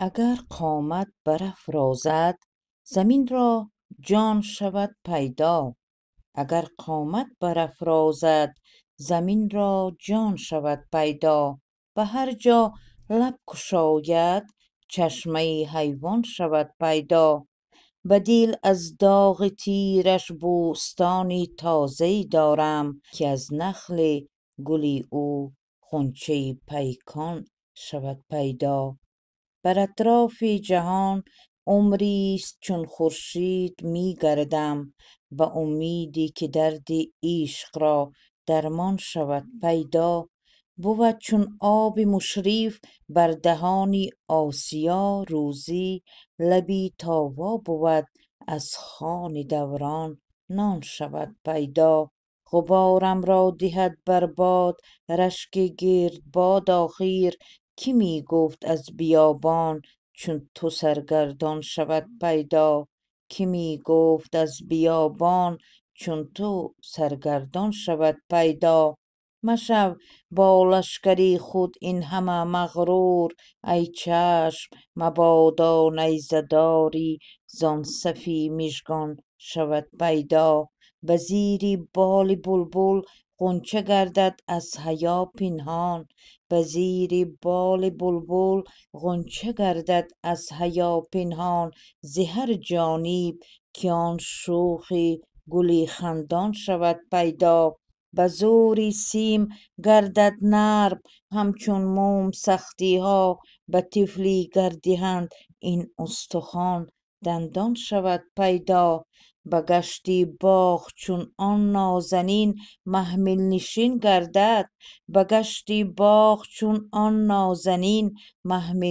اگر قامت برافرازد زمین را جان شود پیدا. اگر قامت برافرازد زمین را جان شود پیدا. به هر جا لب گشاید چشمه حیوان شود پیدا. بدیل از داغ تیرش بوستانی تازه دارم که از نخل گل او غنچه پیکان شود پیدا. بر اطراف جهان عمریست چون خورشید می گردم به امیدی که درد عشق را درمان شود پیدا بود چون آب مشرف بر دهان آسیا روزی لبی تا وا بود از خوان دوران نان شود پیدا غبارم را دهد بر باد رشک گردباد آخر که می گفت از بیابان چون تو سرگردان شود پیدا؟ که می گفت از بیابان چون تو سرگردان شود پیدا؟ مشو با لشکر خود این همه مغرور ای چشم مبادا نیزه داری زان صفی مژگان شود پیدا؟ به زیر بال بلبل غنچه گردد از حیا پنهان به زیر بال بلبل غنچه گردد از حیا پنهان ز هر جانب که آن شوخ گل خندان شود پیدا به زور سیم گردد نرم همچون موم سختی ها به طفلی گر دهند این استخوان دندان شود پیدا. به باغ چون آن نازنین محمل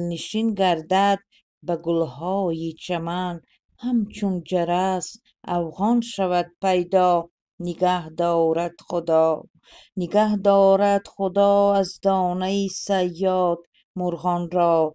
نشین گردد. به گل های چمن همچون جرس افغان شود پیدا. نگه دارد خدا از دانه صیاد مرغان را.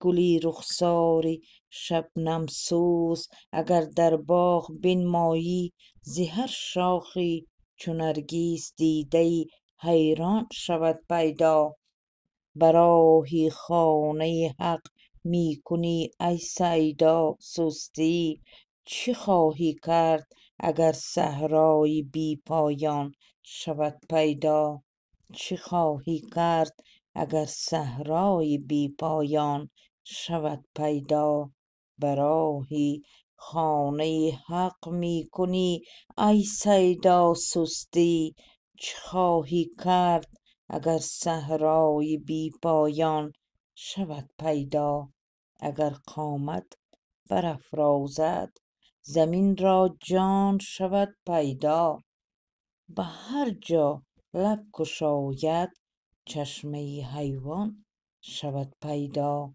گلی رخسار شبنم سوز اگر در باغ بنمایی ز هر شاخی چو دیده حیران شود پیدا. به راه خانه حق می کنی ای صیدا سستی چه خواهی کرد اگر صحرای بی پایان شود پیدا؟ به راه خانه حق می کنی ای صیدا سستی. چه خواهی کرد اگر صحرای بی پایان شود پیدا. اگر قامت برافرازد زمین را جان شود پیدا. به هر جا لب گشاید چشمه حیوان شود پیدا.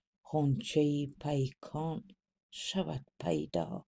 غنچه پیکان شود پیدا.